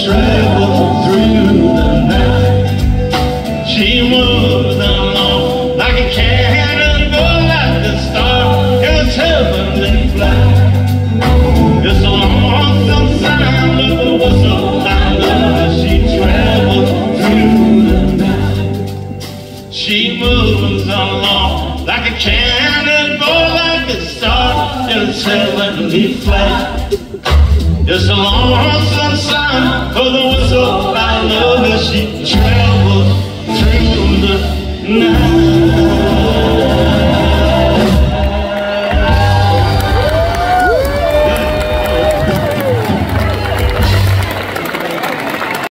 traveled through the night. She moves along like a cannonball at the start. It was heavenly flight. It's a long sound of a whistle as she traveled through the night. She moves along like a cannonball at the start. It was heavenly flight. It's a long sign for the whistle I love that she